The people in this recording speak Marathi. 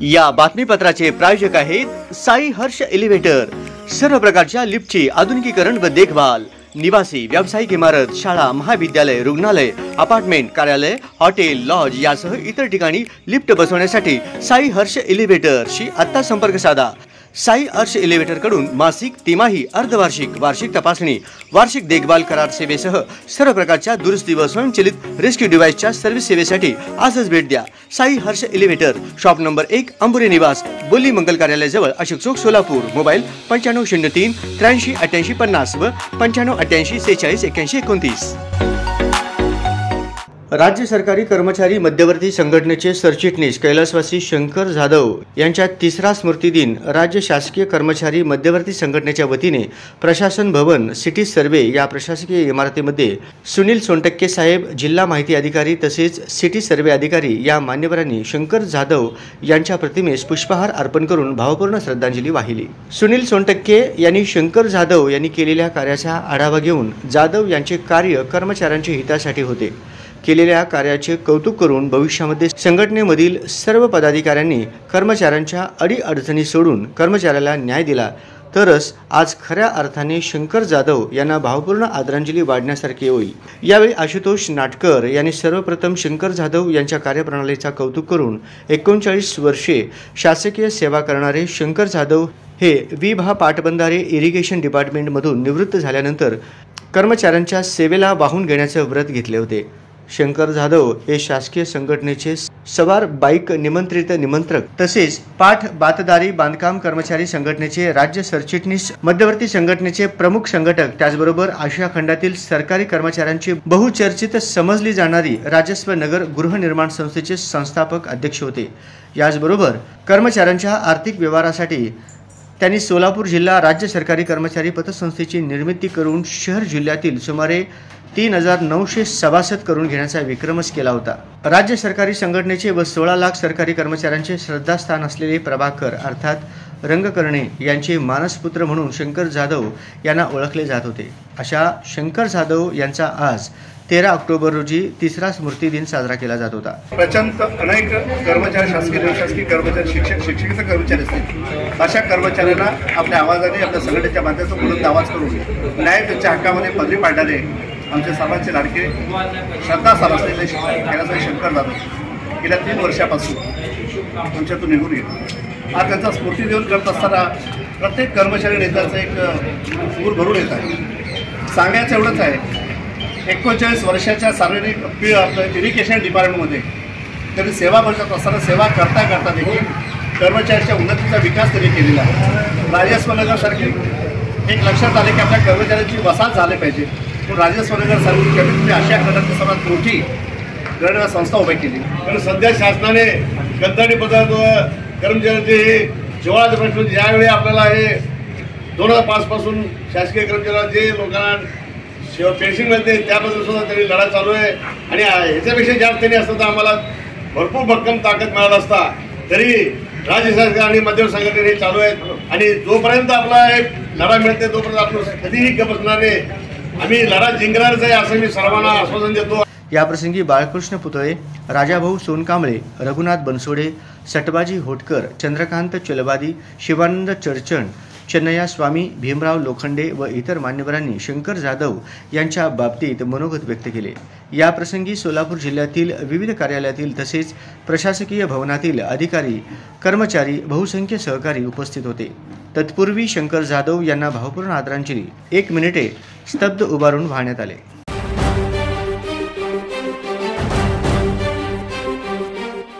या बातमीपत्राचे प्रायोजक आहेत साई हर्ष एलिव्हेटर सर्व प्रकारच्या लिफ्टची आधुनिकीकरण व देखभाल. निवासी व्यावसायिक इमारत शाळा महाविद्यालय रुग्णालय अपार्टमेंट कार्यालय हॉटेल लॉज यासह इतर ठिकाणी लिफ्ट बसवण्यासाठी साई हर्ष एलिव्हेटरशी आत्ता संपर्क साधा. साई हर्ष एलिव्हेटरकडून मासिक तिमाही अर्धवार्षिक वार्षिक तपासणी वार्षिक देखभाल करार सेवेसह सर्व प्रकारच्या दुरुस्ती व स्वयंचलित रेस्क्यू डिव्हाइसच्या सर्व्हिस सेवेसाठी आजच भेट द्या. Sai Harsh elevator shop number एक अंबुरे निवास बोली मंगल कार्यालयाजवळ अशोक चौक सोलापूर. मोबाईल पंच्याण्णव शून्य तीन त्र्याऐंशी अठ्ठ्याऐंशी पन्नास व पंच्याण्णव अठ्ठ्याऐंशी सेहेचाळीस एक्याऐंशी एकोणतीस. राज्य सरकारी कर्मचारी मध्यवर्ती संघटनेचे सरचिटणीस कैलासवासी शंकर जाधव यांच्या तिसरा स्मृती दिन राज्य शासकीय कर्मचारी मध्यवर्ती संघटनेच्या वतीने प्रशासन भवन सिटी सर्वे या प्रशासकीय इमारतीमध्ये सुनील सोनटक्के साहेब जिल्हा माहिती अधिकारी तसेच सिटी सर्वे अधिकारी या मान्यवरांनी शंकर जाधव यांच्या प्रतिमेस पुष्पहार अर्पण करून भावपूर्ण श्रद्धांजली वाहिली. सुनील सोनटक्के यांनी शंकर जाधव यांनी केलेल्या कार्याचा आढावा घेऊन जाधव यांचे कार्य कर्मचाऱ्यांच्या हितासाठी होते. केलेल्या कार्याचे कौतुक करून भविष्यामध्ये संघटनेमधील सर्व पदाधिकाऱ्यांनी कर्मचाऱ्यांच्या अडीअडचणी सोडून कर्मचाऱ्याला न्याय दिला. तरच आज खऱ्या अर्थाने शंकर जाधव यांना भावपूर्ण आदरांजली वाढण्यासारखी होईल. यावेळी आशुतोष नाटकर यांनी सर्वप्रथम शंकर जाधव यांच्या कार्यप्रणालीचा कौतुक करून एकोणचाळीस वर्षे शासकीय सेवा करणारे शंकर जाधव हे विभा पाटबंधारे इरिगेशन डिपार्टमेंटमधून निवृत्त झाल्यानंतर कर्मचाऱ्यांच्या सेवेला वाहून घेण्याचे व्रत घेतले होते. शंकर जाधव हे शासकीय संघटनेचे सवार बाईक निमंत्रित निमंत्रक तसेच पाठ बातदारी बांधकाम कर्मचारी संघटनेचे राज्य सरचिटणीस मध्यवर्ती संघटनेचे प्रमुख संघटक त्याचबरोबर आशिया खंडातील सरकारी कर्मचाऱ्यांची बहुचर्चित समजली जाणारी राजस्व नगर गृहनिर्माण संस्थेचे संस्थापक अध्यक्ष होते. याचबरोबर कर्मचाऱ्यांच्या आर्थिक व्यवहारासाठी त्यांनी सोलापूर जिल्हा राज्य सरकारी कर्मचारी पतसंस्थेची निर्मिती करून शहर जिल्ह्यातील सुमारे तीन हजार नऊशे सभासद करून घेण्याचा विक्रमच केला होता. राज्य सरकारी संघटनेचे व सोळा लाख सरकारी कर्मचाऱ्यांचे श्रद्धास्थान असलेले प्रभाकर अर्थात रंगकर्णे यांचे मानसपुत्र म्हणून शंकर जाधव यांना ओळखले जात होते. अशा शंकर जाधव यांचा आज तेरा ऑक्टोबर रोजी तिसरा स्मृती दिन साजरा केला जात होता. प्रचंड अनेक कर्मचारी शासकीय प्रशासकीय कर्मचारी शिक्षक शिक्षकेचे कर्मचारी असतील. अशा कर्मचाऱ्यांना आपल्या आवाजाने आपल्या संघटनेच्या माध्यमातून बोलून आवाज करून न्याय त्यांच्या हक्कामध्ये पदरी पाडणारे आमचे सर्वांचे लाडके श्रद्धा सर असलेले कैलासभाई शंकर जाधव गेल्या तीन वर्षापासून आमच्यातून निघून गेले. आज त्यांचा स्फूर्ती देऊन करत असताना प्रत्येक कर्मचारी नेत्याचं एक सूर भरून येत आहे. सांगायचं एवढंच आहे एकोणचाळीस वर्षाच्या सार्वजनिक पी आपलं इरिगेशन डिपार्टमेंटमध्ये त्यांनी सेवा बजावत असताना सेवा करता करता देखील कर्मचाऱ्याच्या उन्नतीचा विकास त्यांनी केलेला आहे. राजस्व नगरसारखी एक लक्षात आले की आपल्या कर्मचाऱ्यांची वसाहत झाली पाहिजे. म्हणून राजस्व नगरसारखी कमीत कमी आशिया सर्वात मोठी गणना संस्था उभी केली. कारण सध्या शासनाने कंत्राटी पदार्थ कर्मचाऱ्यांचे हे जिव्हाळ्याचे प्रश्न ज्यावेळी आपल्याला हे दोन हजार पाचपासून शासकीय कर्मचाऱ्यांचे जे लोकांना पेन्शन मिळते त्याबद्दल सुद्धा त्यांनी लढा चालू आहे. आणि ह्याच्यापेक्षा जास्त त्यांनी असतं तर आम्हाला भरपूर भक्कम ताकद मिळाला असता. तरी राज्य सरकार आणि मध्यम संघटने हे चालू आहेत. आणि जोपर्यंत आपला एक लढा मिळते तोपर्यंत आपण कधीही गप बसणार नाही. आम्ही लढा जिंकणारच आहे असं मी सर्वांना आश्वासन देतो. याप्रसंगी बाळकृष्ण पुतळे राजाभाऊ सोनकांबळे रघुनाथ बनसोडे सटबाजी होटकर चंद्रकांत चलबादी शिवानंद चर्चण चन्नया स्वामी भीमराव लोखंडे व इतर मान्यवरांनी शंकर जाधव यांच्या बाबतीत मनोगत व्यक्त केले. याप्रसंगी सोलापूर जिल्ह्यातील विविध कार्यालयातील तसेच प्रशासकीय भवनातील अधिकारी कर्मचारी बहुसंख्य सहकारी उपस्थित होते. तत्पूर्वी शंकर जाधव यांना भावपूर्ण आदरांजली एक मिनिटे स्तब्ध उभारून वाहण्यात आले.